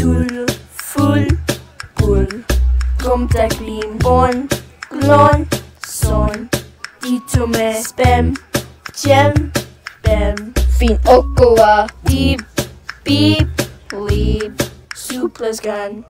Tull, full, bull Gomta glim, bon, glon, son Dito me spam, gem, bam. Fin okoa Deep, beep, leap Suplas gun